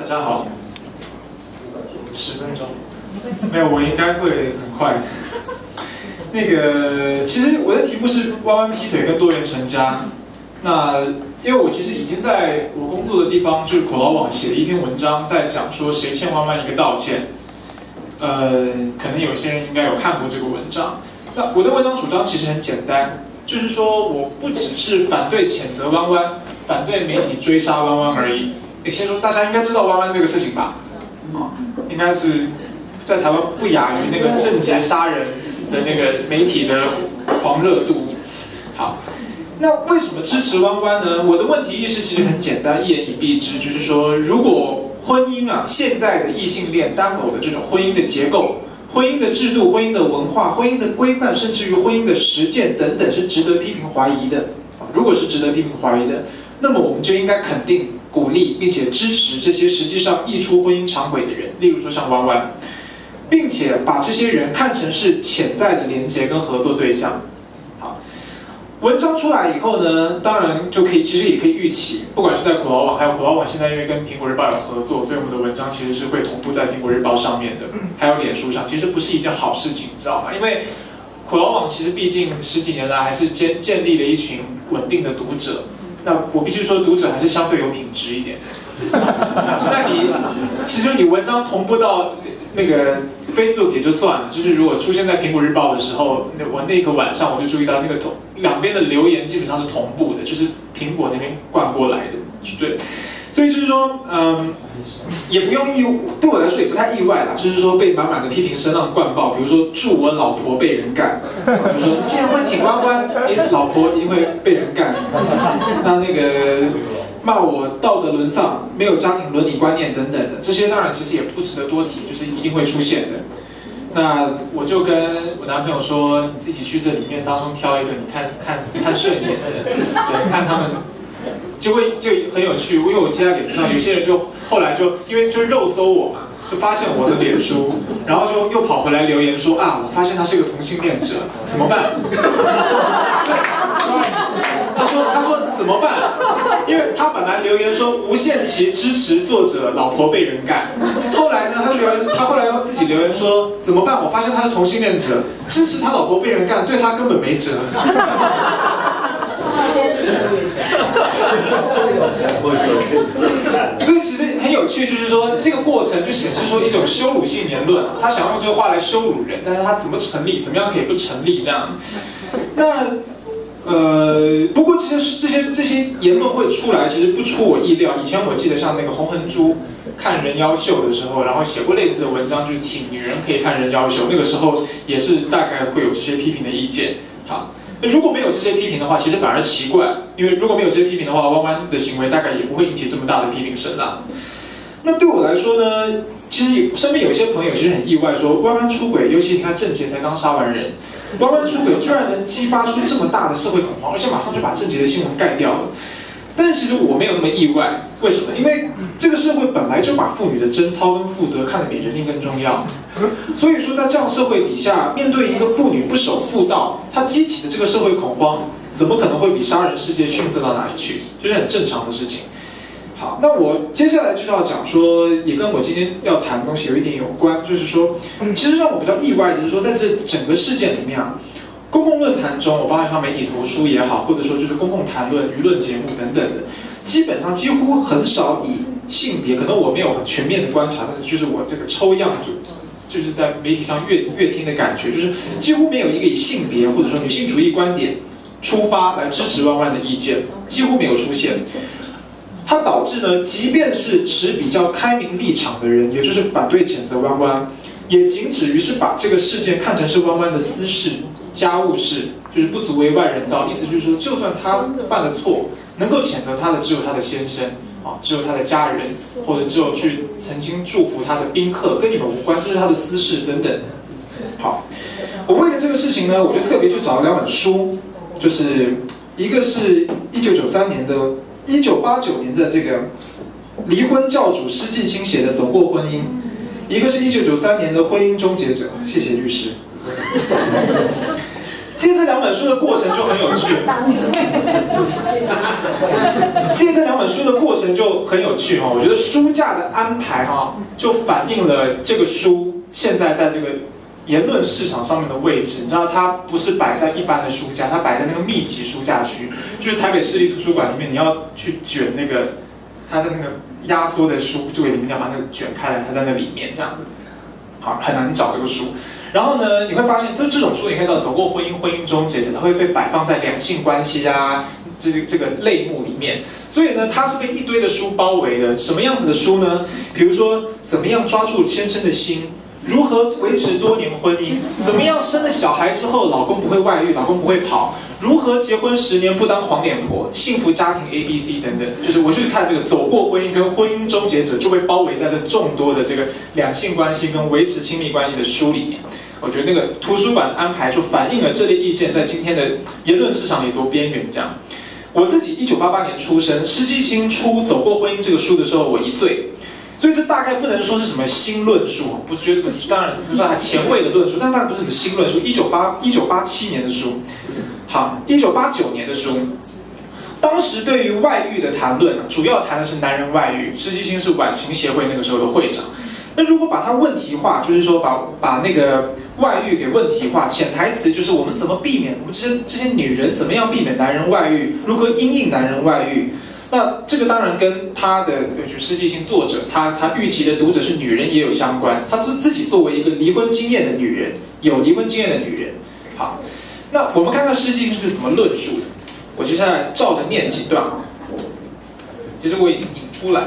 大家好，十分钟，没有，我应该会很快。那个，其实我的题目是弯弯劈腿跟多元成家。那因为我其实已经在我工作的地方，就是口劳网写了一篇文章，在讲说谁欠弯弯一个道歉。呃，可能有些人应该有看过这个文章。那我的文章主张其实很简单，就是说我不只是反对谴责弯弯，反对媒体追杀弯弯而已。先说大家应该知道弯弯这个事情吧？啊，应该是在台湾不亚于那个正邪杀人的那个媒体的狂热度。好。那为什么支持弯弯呢？我的问题意识其实很简单，一言以蔽之，就是说，如果婚姻啊，现在的异性恋单偶的这种婚姻的结构、婚姻的制度、婚姻的文化、婚姻的规范，甚至于婚姻的实践等等，是值得批评怀疑的。如果是值得批评怀疑的，那么我们就应该肯定、鼓励，并且支持这些实际上溢出婚姻长轨的人，例如说像弯弯，并且把这些人看成是潜在的连接跟合作对象。好文章出来以后呢，当然就可以，其实也可以预期，不管是在苦劳网，还有苦劳网现在因为跟苹果日报有合作，所以我们的文章其实是会同步在苹果日报上面的，还有脸书上，其实不是一件好事情，你知道吗？因为苦劳网其实毕竟十几年来还是建建立了一群稳定的读者，那我必须说读者还是相对有品质一点。那你其实你文章同步到那个 Facebook 也就算了，就是如果出现在苹果日报的时候，那我那个晚上我就注意到那个同。两边的留言基本上是同步的，就是苹果那边灌过来的，对，所以就是说，嗯，也不用意，对我来说也不太意外啦，就是说被满满的批评声浪灌爆，比如说祝我老婆被人干，比如说既然会挺弯弯，你老婆一定会被人干，那那个骂我道德沦丧，没有家庭伦理观念等等的，这些当然其实也不值得多提，就是一定会出现的。那我就跟我男朋友说，你自己去这里面当中挑一个你看看看顺眼的，对，看他们就会就很有趣。因为我接在脸书上，有些人就后来就因为就肉搜我嘛，就发现我的脸书，然后就又跑回来留言说啊，我发现他是个同性恋者，怎么办？他说他说怎么办？因为他本来留言说无限期支持作者老婆被人干，后来呢，他留言他后来又自己留言说怎么办？我发现他是同性恋者，支持他老婆被人干，对他根本没辙。所以其实很有趣，就是说这个过程就显示出一种羞辱性言论，他想用这个话来羞辱人，但是他怎么成立？怎么样可以不成立？这样，那。呃，不过这些这些这些言论会出来，其实不出我意料。以前我记得像那个洪恒珠看人妖秀的时候，然后写过类似的文章，就是挺女人可以看人妖秀。那个时候也是大概会有这些批评的意见。好，那如果没有这些批评的话，其实反而奇怪，因为如果没有这些批评的话，弯弯的行为大概也不会引起这么大的批评声浪。那对我来说呢？其实身边有些朋友其实很意外，说弯弯出轨，尤其你看郑杰才刚杀完人，弯弯出轨居然能激发出这么大的社会恐慌，而且马上就把郑杰的新闻盖掉了。但其实我没有那么意外，为什么？因为这个社会本来就把妇女的贞操跟妇德看得比人命更重要，所以说在这样社会底下，面对一个妇女不守妇道，她激起的这个社会恐慌，怎么可能会比杀人事件逊色到哪里去？这是很正常的事情。好，那我接下来就要讲说，也跟我今天要谈的东西有一点有关，就是说，其实让我比较意外的是说，在这整个事件里面啊，公共论坛中，我包含像媒体图书也好，或者说就是公共谈论、舆论节目等等的，基本上几乎很少以性别，可能我没有很全面的观察，但是就是我这个抽样就就是在媒体上阅阅听的感觉，就是几乎没有一个以性别或者说女性主义观点出发来支持弯弯的意见，几乎没有出现。它导致呢，即便是持比较开明立场的人，也就是反对谴责弯弯，也仅止于是把这个事件看成是弯弯的私事、家务事，就是不足为外人道。意思就是说，就算他犯了错，能够谴责他的只有他的先生啊，只有他的家人，或者只有去曾经祝福他的宾客，跟你们无关，这是他的私事等等。好，我为了这个事情呢，我就特别去找了两本书，就是一个是一九九三年的。一九八九年的这个离婚教主施季青写的《走过婚姻》，一个是一九九三年的《婚姻终结者》，谢谢律师。借这两本书的过程就很有趣。借这两本书的过程就很有趣哈，我觉得书架的安排哈，就反映了这个书现在在这个言论市场上面的位置。你知道，它不是摆在一般的书架，它摆在那个密集书架区，就是台北市立图书馆里面，你要去卷那个，它在那个压缩的书柜里面，要把那个卷开来，它在那里面这样子，好很难找这个书。然后呢，你会发现，就这种书，你可以知道，走过婚姻、婚姻终结的，它会被摆放在两性关系啊，这这个类目里面。所以呢，它是被一堆的书包围的。什么样子的书呢？比如说，怎么样抓住先生的心？如何维持多年婚姻？怎么样生了小孩之后，老公不会外遇，老公不会跑？如何结婚十年不当黄脸婆？幸福家庭 A B C 等等，就是我去看这个走过婚姻跟婚姻终结者，就被包围在这众多的这个两性关系跟维持亲密关系的书里面。我觉得那个图书馆的安排就反映了这类意见在今天的言论市场里多边缘。这样，我自己一九八八年出生，施季青出《走过婚姻》这个书的时候，我一岁，所以这大概不能说是什么新论述，不觉得不是，当然不算前卫的论述，但大概不是什么新论述。一九八一九八七年的书，好，一九八九年的书，当时对于外遇的谈论，主要谈的是男人外遇。施季青是晚晴协会那个时候的会长。那如果把它问题化，就是说把把那个外遇给问题化，潜台词就是我们怎么避免我们这些这些女人怎么样避免男人外遇，如何因应男人外遇？那这个当然跟他的就实际性作者，他他预期的读者是女人也有相关。他自自己作为一个离婚经验的女人，有离婚经验的女人。好，那我们看看实际性是怎么论述的。我接下来照着念几段，其实我已经引出来。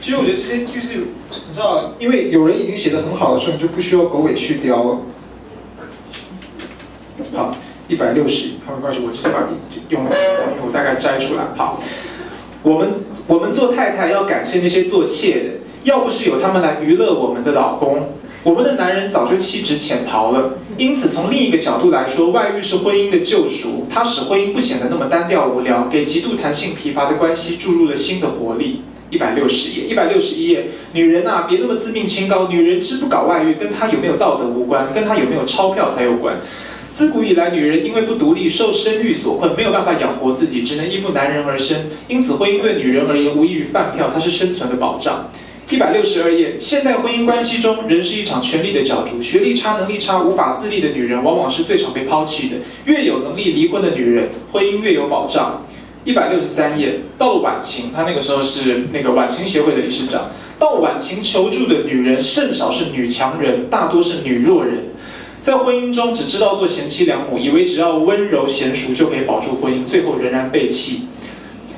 其实我觉得这些就是，你知道，因为有人已经写的很好的时候，你就不需要狗尾续貂了。好，一百六十，没关系，我直接把用，我大概摘出来。好，我们我们做太太要感谢那些做妾的，要不是有他们来娱乐我们的老公，我们的男人早就弃职潜逃了。因此，从另一个角度来说，外遇是婚姻的救赎，它使婚姻不显得那么单调无聊，给极度弹性疲乏的关系注入了新的活力。一百六十页，一百六十一页，女人呐，别那么自命清高。女人之不搞外遇，跟她有没有道德无关，跟她有没有钞票才有关。自古以来，女人因为不独立，受生育所困，没有办法养活自己，只能依附男人而生。因此，婚姻对女人而言无异于饭票，它是生存的保障。一百六十二页，现代婚姻关系中，人是一场权力的角逐。学历差、能力差、无法自立的女人，往往是最常被抛弃的。越有能力离婚的女人，婚姻越有保障。一百六十三页，到了晚晴，她那个时候是那个晚晴协会的理事长。到晚晴求助的女人甚少是女强人，大多是女弱人，在婚姻中只知道做贤妻良母，以为只要温柔娴熟就可以保住婚姻，最后仍然被弃。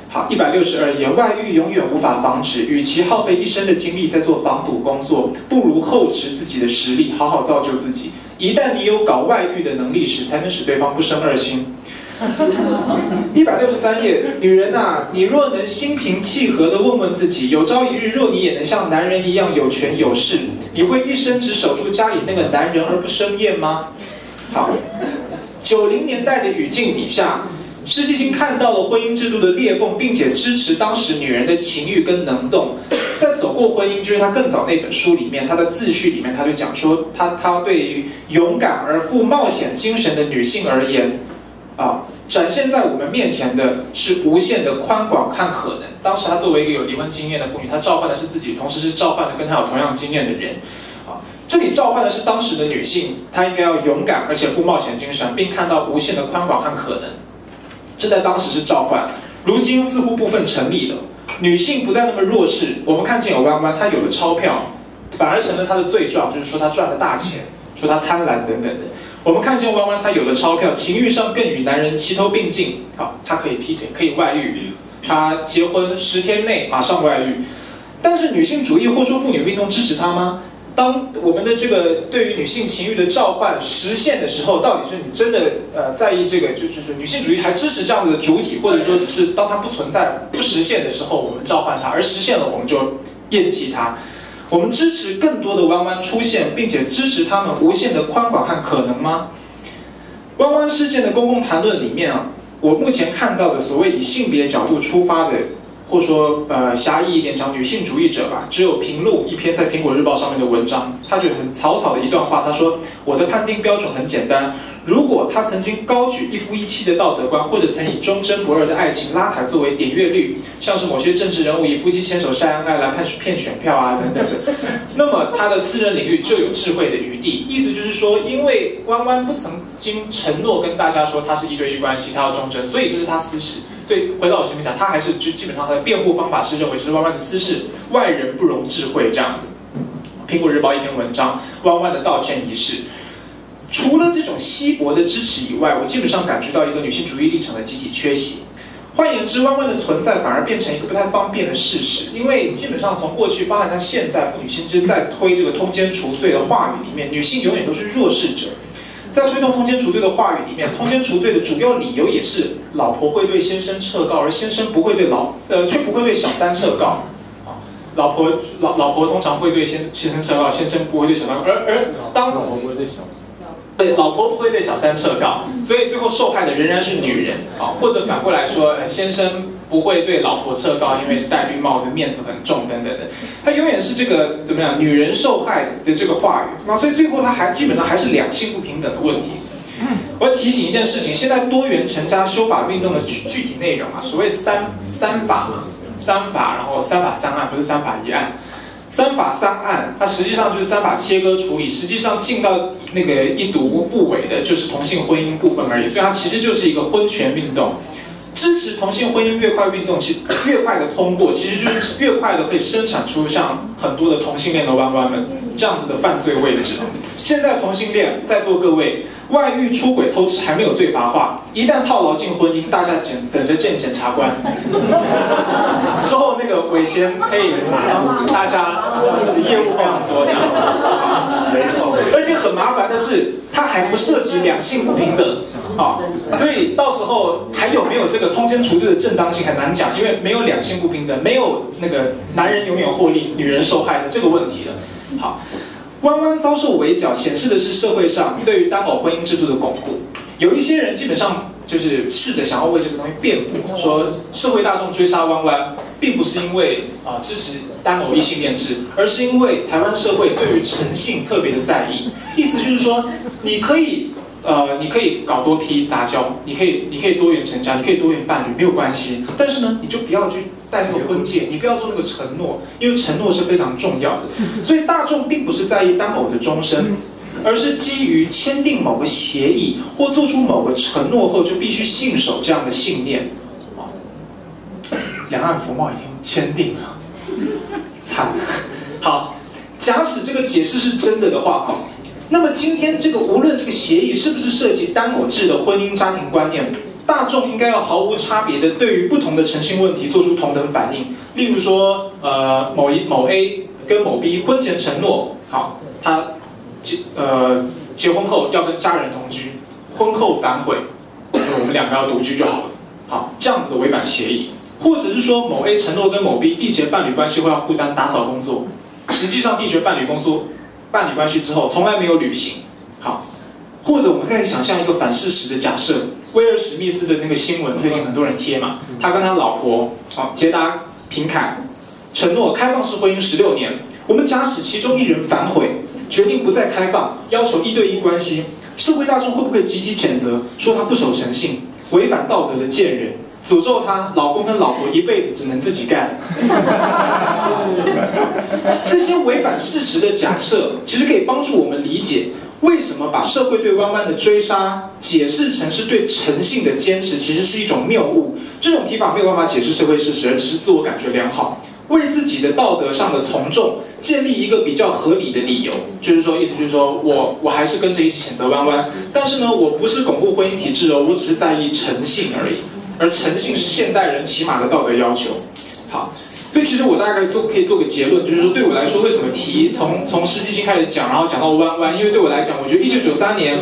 好，一百六十二页，外遇永远无法防止，与其耗费一生的精力在做防堵工作，不如厚植自己的实力，好好造就自己。一旦你有搞外遇的能力时，才能使对方不生二心。一百六十三页，女人呐，你若能心平气和地问问自己，有朝一日若你也能像男人一样有权有势，你会一生只守住家里那个男人而不生厌吗？好，九零年代的语境底下，施季青看到了婚姻制度的裂缝，并且支持当时女人的情欲跟能动。在走过婚姻，就是他更早那本书里面，他的自序里面他就讲说，他他对于勇敢而富冒险精神的女性而言。啊，展现在我们面前的是无限的宽广和可能。当时她作为一个有离婚经验的妇女，她召唤的是自己，同时是召唤的跟她有同样经验的人。啊，这里召唤的是当时的女性，她应该要勇敢而且不冒险精神，并看到无限的宽广和可能。这在当时是召唤，如今似乎部分成立了。女性不再那么弱势，我们看见有弯弯，她有了钞票，反而成了她的罪状，就是说她赚了大钱，说她贪婪等等的。我们看见弯弯，她有了钞票，情欲上更与男人齐头并进。好，她可以劈腿，可以外遇，她结婚十天内马上外遇。但是女性主义或说妇女运动支持她吗？当我们的这个对于女性情欲的召唤实现的时候，到底是你真的呃在意这个？就就是女性主义还支持这样子的主体，或者说只是当它不存在、不实现的时候，我们召唤它，而实现了我们就厌弃它。我们支持更多的弯弯出现，并且支持他们无限的宽广和可能吗？弯弯事件的公共谈论里面啊，我目前看到的所谓以性别角度出发的，或说呃狭义一点讲女性主义者吧，只有平路一篇在苹果日报上面的文章，他就很草草的一段话，他说我的判定标准很简单。如果他曾经高举一夫一妻的道德观，或者曾以忠贞不二的爱情拉抬作为点阅率，像是某些政治人物以夫妻牵手晒恩爱来骗骗选票啊等等的，那么他的私人领域就有智慧的余地。意思就是说，因为弯弯不曾经承诺跟大家说他是一对一关系，他要忠贞，所以这是他私事。所以回到我前面讲，他还是就基本上他的辩护方法是认为这是弯弯的私事，外人不容智慧这样子。苹果日报一篇文章，弯弯的道歉仪式。除了这种稀薄的支持以外，我基本上感觉到一个女性主义立场的集体缺席。换言之，弯弯的存在反而变成一个不太方便的事实，因为基本上从过去包含他现在，妇女新知在推这个通奸除罪的话语里面，女性永远都是弱势者。在推动通奸除罪的话语里面，通奸除罪的主要理由也是老婆会对先生撤告，而先生不会对老呃却不会对小三撤告。老婆老老婆通常会对先先生撤告，先生不会对小三，而而当老婆不会对小。对，老婆不会对小三撤告，所以最后受害的仍然是女人啊，或者反过来说，先生不会对老婆撤告，因为戴绿帽子，面子很重等等的，他永远是这个怎么样，女人受害的这个话语，那所以最后他还基本上还是两性不平等的问题。我要提醒一件事情，现在多元成家修法运动的具具体内容啊，所谓三三法嘛，三法，然后三法三案，不是三法一案。三法三案，它实际上就是三法切割处理，实际上进到那个一读不韦的，就是同性婚姻部分而已。所以它其实就是一个婚权运动，支持同性婚姻越快运动，其越快的通过，其实就是越快的可以生产出像很多的同性恋的弯弯们这样子的犯罪位置。现在同性恋在座各位。外遇、出轨、偷吃还没有罪罚化，一旦套牢进婚姻，大家检等着见检察官。之后那个尾贤可以让大家业务非常多，而且很麻烦的是，它还不涉及两性不平等啊，所以到时候还有没有这个通奸除罪的正当性很难讲，因为没有两性不平等，没有那个男人永远获利、女人受害的这个问题了。好。弯弯遭受围剿，显示的是社会上对于单偶婚姻制度的巩固。有一些人基本上就是试着想要为这个东西辩护，说社会大众追杀弯弯，并不是因为啊支持单偶异性恋制，而是因为台湾社会对于诚信特别的在意。意思就是说，你可以。呃，你可以搞多批杂交，你可以，你可以多元成家，你可以多元伴侣，没有关系。但是呢，你就不要去戴那个婚戒，你不要做那个承诺，因为承诺是非常重要的。所以大众并不是在意单偶的终身，而是基于签订某个协议或做出某个承诺后就必须信守这样的信念。两岸服贸已经签订了，惨。好，假使这个解释是真的的话，哈。那么今天这个无论这个协议是不是涉及单偶制的婚姻家庭观念，大众应该要毫无差别的对于不同的诚信问题做出同等反应。例如说，呃，某一某 A 跟某 B 婚前承诺，好，他结呃结婚后要跟家人同居，婚后反悔，我们两个要独居就好了。好，这样子的违反协议，或者是说某 A 承诺跟某 B 缔结伴侣关系后要负担打扫工作，实际上缔结伴侣工作。伴侣关系之后从来没有履行，好，或者我们可以想象一个反事实的假设，威尔史密斯的那个新闻最近很多人贴嘛，他跟他老婆好捷达平凯承诺开放式婚姻十六年，我们假使其中一人反悔，决定不再开放，要求一对一关系，社会大众会不会集体谴责，说他不守诚信，违反道德的贱人？诅咒他老公跟老婆一辈子只能自己干。这些违反事实的假设，其实可以帮助我们理解为什么把社会对弯弯的追杀解释成是对诚信的坚持，其实是一种谬误。这种提法没有办法解释社会事实，而只是自我感觉良好，为自己的道德上的从众建立一个比较合理的理由。就是说，意思就是说我我还是跟着一起谴责弯弯，但是呢，我不是巩固婚姻体制哦，我只是在意诚信而已。而诚信是现代人起码的道德要求。好，所以其实我大概都可以做个结论，就是说对我来说，为什么提从从施基金开始讲，然后讲到弯弯？因为对我来讲，我觉得一九九三年，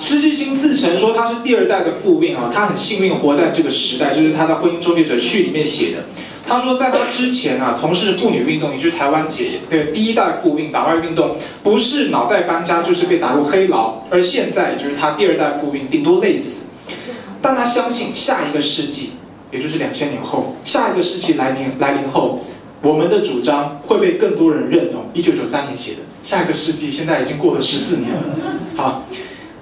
施基金自称说他是第二代的妇运啊，他很幸运活在这个时代，就是他在《婚姻终结者序》里面写的。他说在他之前啊，从事妇女运动，也就是台湾解的第一代妇运打外运动，不是脑袋搬家，就是被打入黑牢。而现在，就是他第二代妇运，顶多累死。但他相信下一个世纪，也就是两千年后，下一个世纪来临来临后，我们的主张会被更多人认同。一九九三年写的，下一个世纪现在已经过了十四年了。好，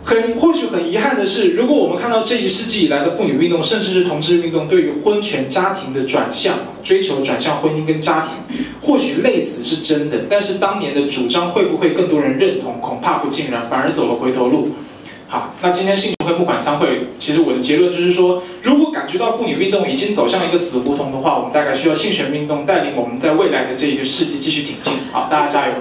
很或许很遗憾的是，如果我们看到这一世纪以来的妇女运动，甚至是同志运动对于婚权家庭的转向，追求转向婚姻跟家庭，或许类似是真的，但是当年的主张会不会更多人认同？恐怕不尽然，反而走了回头路。好，那今天性会不管三会，其实我的结论就是说，如果感觉到妇女运动已经走向一个死胡同的话，我们大概需要性权运动带领我们在未来的这一个世纪继续挺进。好，大家加油。